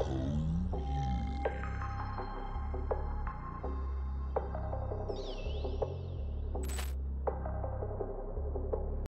Oh.